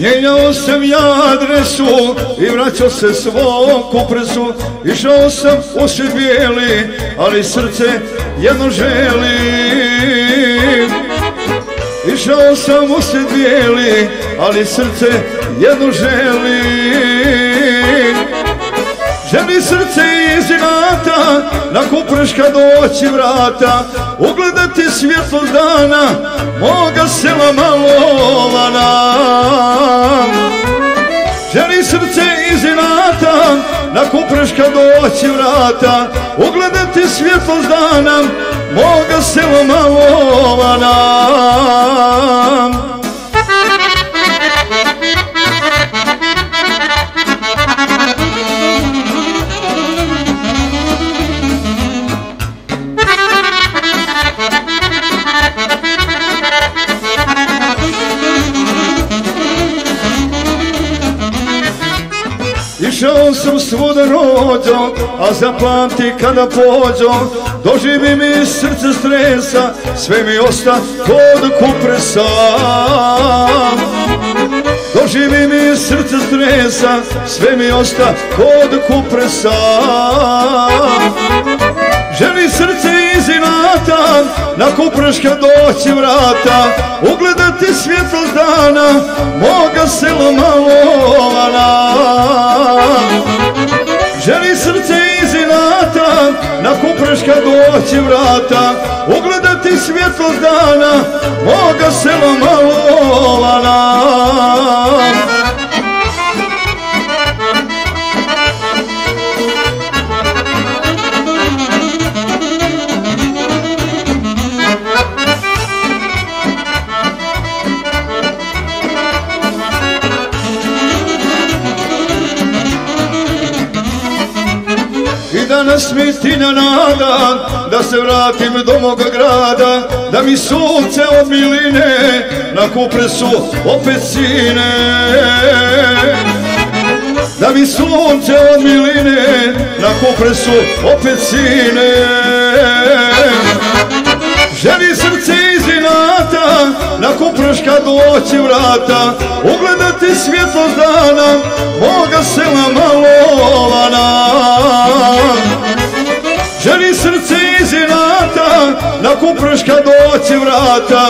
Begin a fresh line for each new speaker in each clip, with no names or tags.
Mijenjao sam ja adresu i vraćao se svom kupresu. Išao sam u svijet bijeli, ali srce jedno želi. Išao sam u svijet bijeli, ali srce jedno želi. Želi srce iz inata, na kupreška doći vrata Ugledati svjetlo dana, moga sela malovana. Želi srce iz inata, na kupreška doći vrata Ugledati svjetlo dana, moga sela malovana. Išao sam svud rođo, a zapamti kada pođo, doživi mi srce stresa, sve mi osta kod kupresa. Doživi mi srce stresa, sve mi osta kod kupresa. Želi srce iz inata, na kupreška doći vrata, ugledati svjetlo dana, moga selo malo Želi srce iz inata, na kupreška doći vrata, ugledati svjetlo dana, moga sela malo olana. Danas mi istina na nada Da se vratim do moga grada Da mi sunce od miline Na kupresu opet sine. Da mi sunce od miline Na kupresu opet sine. Želi srce iz inata Na kupreška doći vrata Ugledati svjetlo dana Moga sela malo srce iz inata Na kupreška doći vrata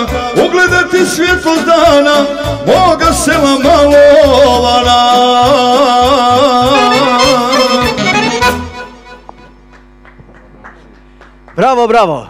Ugledati svjetlo dana Moga sela malovana
Bravo, bravo.